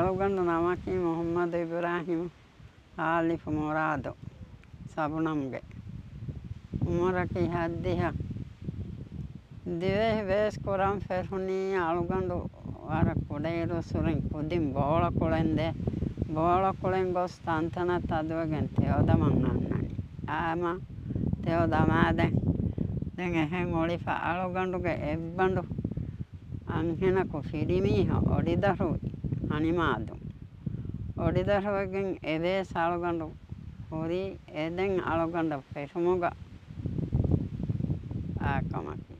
අලුගන්න නමකි මොහොම්මද ඉබරාහිම ආලිෆ මොරාදෝ සබුනම්ගේ. උමරකි හද්දිහ Dhivehi waves කොරම් ෆෙර්හුණී අලුගණ්ඩු වර කොඩේරු සුරින් පුදින් බෝල කොළෙන්ද බෝල කොළෙන් ගොස් තන්තනත් අදුවගෙන් තෙෝදමන් අන්නනි ආම තෙෝදමාද දැන්. එහෙන් ඔලිෆ අලුගණ්ඩුගේ එබ්බණ්ඩු අංහෙනකු ෆිරිමීහ ඔඩිදරුයි ಹನಿಮಾದು ಒಡಿದರುವಗೆಂ ಎದೆ ಸಾಳುಗಂಡು ಹುರಿ ಎದೆಂ ಅಳುಗಂಡ ಪೆಸುಮುಗ ಆಕಮಕಿ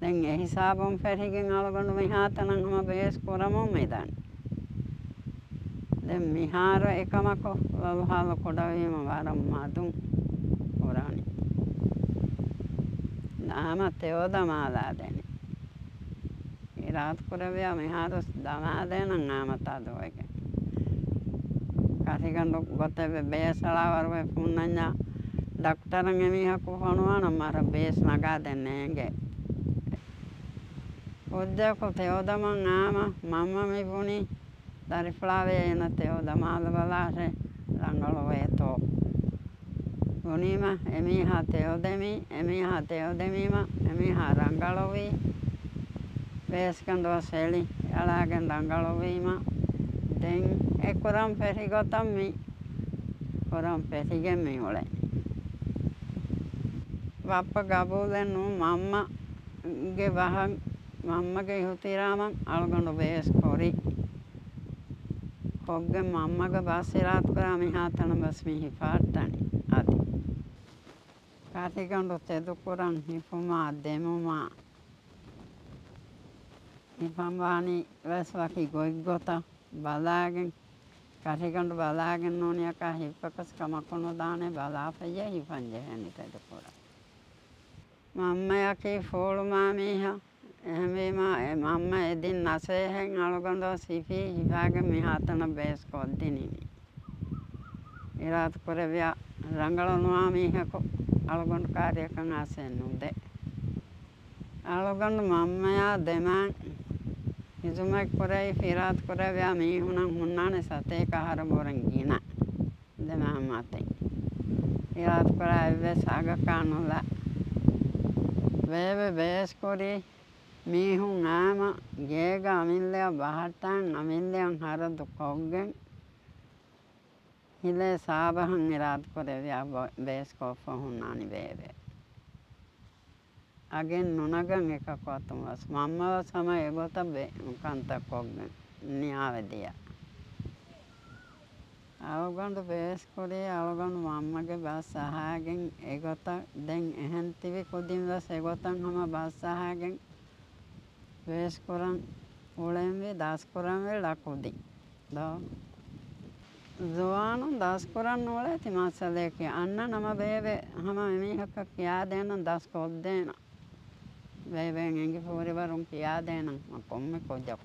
දැන් ඒ හිසාබම් ෆැරිගෙන් අලගොඩු මිහාතනන් හම බේස් කරමු මෙදන් දැන් මිහාර එකමක වවහල කොඩවීම වරම් මදුන් පුරාණි නාම ඉස්රාත් කරවයා මෙහාට දමාදයන නාමතාදුවක. කසිකඩු ගොතැබ බේසලාවරුව පුන්නඥා ඩක්ටරගෙනහකු හොනුවන මර බේස් නගා දෙන්නේගේ. උද්දයකු තෙවෝදමන් ආම මම්ම මිපුුණි දරිපලාවේ එන තෙවෝදමාද බලාශය ළඟලොවේ තෝ. ගුණීම එමි හා තෙවෝදෙමී එමි හා තෙවෝදමීම එමි හා රංගලොවී යාලාගෙන් දංගලවීම දැන් ඒ කොරම් පෙරිගොතම් මි කොරම් පෙරිගෙන් මි හොලයි වප්ප ගබෝදෙන් නු මම්මගේ වහන් මම්මගේ හුතිරාමන් අලගොඩු වේස් කොරි කොග්ගෙ මම්මගේ බාසිරාත් කරා මිහාතන බස් මිහි පාට්ටනි අති කාතිකන්ඩු තෙදු කුරන් හිපුමා දෙමුමා ඉපම්බානි වැස් වකි ගොයිගොත බලාගෙන් කටිකඩු බලාගෙන් ඕනයකා හිප්පකස් කමක්කුණු දානේ බලාපය හිපංජහැනිටට පොර. මම්ම යකි ෆෝලුමාමීහ එහෙමීම මම්ම එදින් නසේහෙන් අලුගඳෝ සිපී හිපාග මිහාතන බේස් කොද්දිනිනි. ඉරාත් කොරවයා රංගලනුවාමීහකු අලුගොඩු කාරයකන් අසෙන් නුදේ. අලුගොඩු මම්මයා දෙමන් හිසුමක් කොරයි ෆිරාත් කොරවයා මීහුණන් හුන්නානේ සතේ කහර බොරන් ගින. දෙමන් මතෙන්. ෆිරාත් කොරයි වෙස් අගකානුල වේව බේස් කොරි මීහුන් ආම ගේග අමිල්ලය බහටන් අමිල්ලයන් හරදු කොග්ගෙන් හිලේ සාබහන් ඉරාත් කොරවයා බේස් කොෆ හුන්නානි වේවේ අගෙන් නොනගන් එකක්වත් මස් මම්මව සම එගොත කන්තක් කොග්ග නියාවදිය. අවගොඩ බේස්කොඩේ අවගොඩු මම්මගේ බස් සහාගෙන් එගොත දැන් එහැන්තිවි කුදින්දස් එගොතන් හම බස් සහාගෙන් වේස්කොරන් උලෙන්වේ දස්කොරන්වේ ලකුදිී. දෝ. දුවානු දස්කොරන් නොල ඇති මස්සලයකි අන්න නම බේවේ. හම මිහක කියා දෙන්න දස්කොද්දේන vai vai ninguém foi levar um piada né, não? Como é me coja